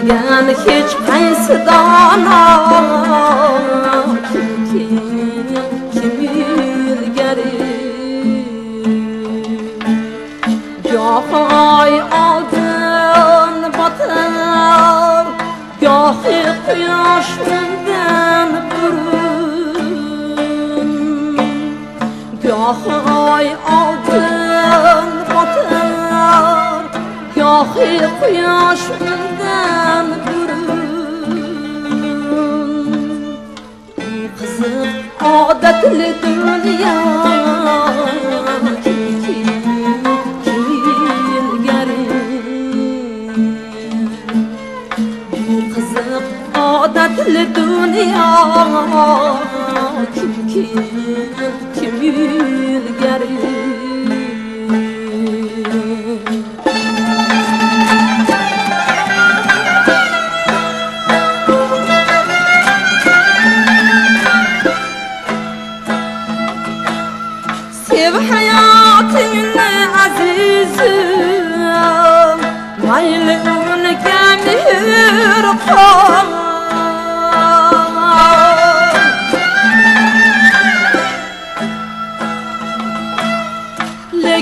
Bilmagan hech qaysi dono kim kim ilgari gohoy oldin botar gohi quyosh undan burun. Gohoy oldin botar gohi quyosh undan kim kim ilgari bu qiziq odatli dunyo kim kim kim Sev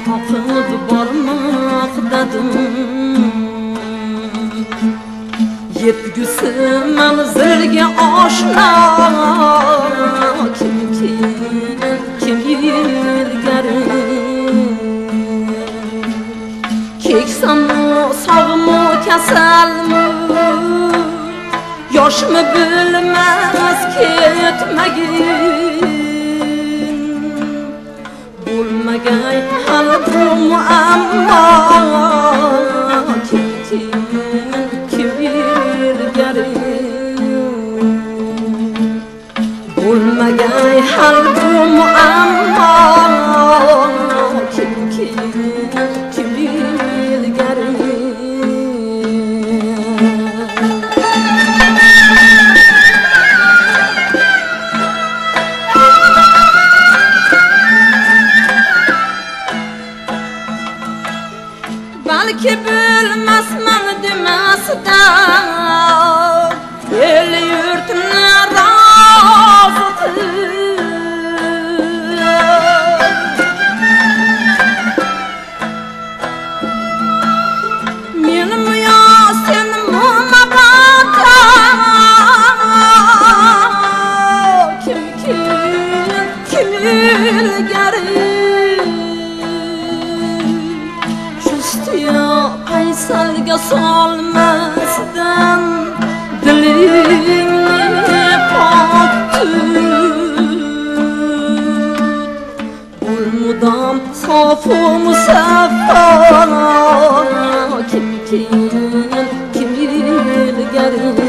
suvdek oqib bormoqdadir yetgusi manzilga oshno kim kim kim ilgari keksamu sog'mu kasalmi yoshmi bilmas ketmagin bo'lmagay Bulma Bulmagay halbu muammo balki bilmasman demasdan Safu safana kim kimden kim yürür gerin